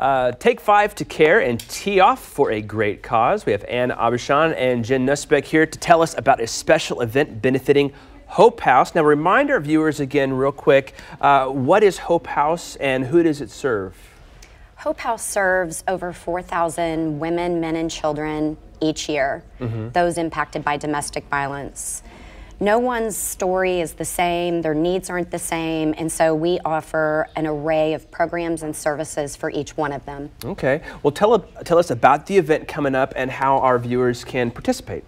Uh, take five to care and tee off for a great cause. We have Ann Abishan and Jen Nussbeck here to tell us about a special event benefiting Hope House. Now, remind our viewers again, real quick, uh, what is Hope House and who does it serve? Hope House serves over 4,000 women, men, and children each year, mm -hmm. those impacted by domestic violence no one's story is the same, their needs aren't the same, and so we offer an array of programs and services for each one of them. Okay. Well, tell, tell us about the event coming up and how our viewers can participate.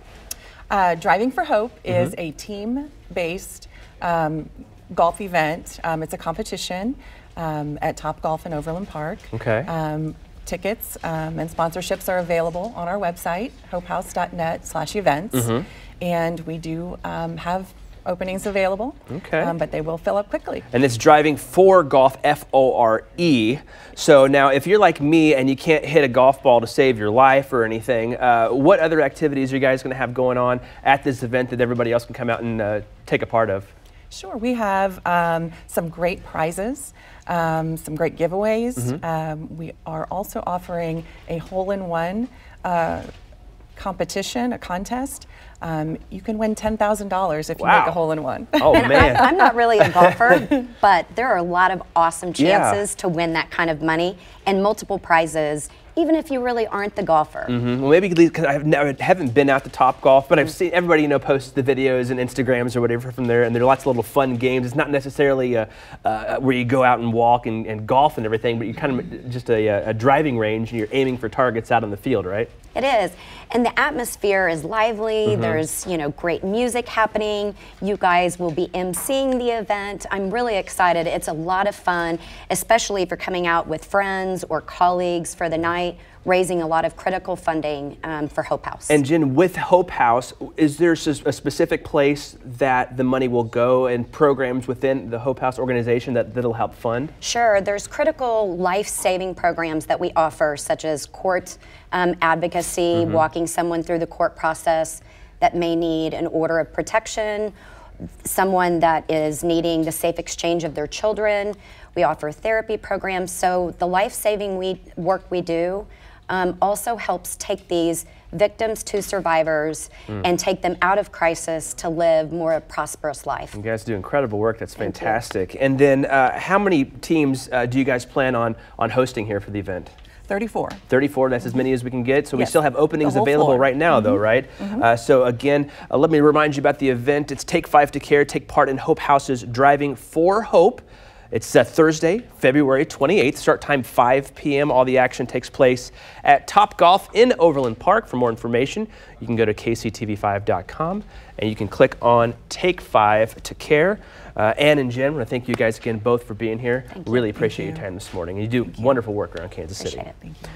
Uh, Driving Fore Hope mm -hmm. is a team-based um, golf event. Um, it's a competition um, at Top Golf in Overland Park. Okay. Um, tickets um, and sponsorships are available on our website, hopehouse.net slash events. Mm -hmm and we do um, have openings available. Okay. Um, but they will fill up quickly. And it's driving for golf, F O R E. So now, if you're like me and you can't hit a golf ball to save your life or anything, uh, what other activities are you guys going to have going on at this event that everybody else can come out and uh, take a part of? Sure, we have um, some great prizes, um, some great giveaways. Mm -hmm. we are also offering a hole in one. Uh, competition, a contest, um, you can win $10,000 if you wow. make a hole in one. Oh, man. I'm not really a golfer, but there are a lot of awesome chances yeah. to win that kind of money and multiple prizes even if you really aren't the golfer. Mm -hmm. Well, maybe because I never, haven't been out to Top Golf, but I've seen everybody you know post the videos and Instagrams or whatever from there, and there are lots of little fun games. It's not necessarily a, uh, where you go out and walk and, and, golf and everything, but you're kind of just a, a driving range and you're aiming for targets out on the field, right? It is, and the atmosphere is lively. Mm -hmm. There's you know great music happening. You guys will be emceeing the event. I'm really excited. It's a lot of fun, especially if you're coming out with friends or colleagues for the night night, raising a lot of critical funding um, for Hope House. And Jen, with Hope House, is there a specific place that the money will go and programs within the Hope House organization that, that'll help fund? Sure, there's critical life-saving programs that we offer, such as court um, advocacy, mm -hmm. walking someone through the court process that may need an order of protection someone that is needing the safe exchange of their children. We offer therapy programs. So the life-saving we, work we do um, also helps take these victims to survivors mm. and take them out of crisis to live more a prosperous life. You guys do incredible work. That's fantastic. And then uh, how many teams uh, do you guys plan on, on hosting here for the event? 34. 34, that's as many as we can get. So yes. we still have openings available floor. right now, mm -hmm. though, right? Mm -hmm. uh, so again, uh, let me remind you about the event. It's Take Five to Care, take part in Hope House's Driving Fore Hope. It's uh, Thursday, February 28th. Start time 5 p.m. All the action takes place at Top Golf in Overland Park. For more information, you can go to kctv5.com and you can click on Take Five to Care. Uh, Ann and Jen, I want to thank you guys again both for being here. Thank really appreciate you. your time this morning. You do thank wonderful work around Kansas appreciate City. It. Thank you.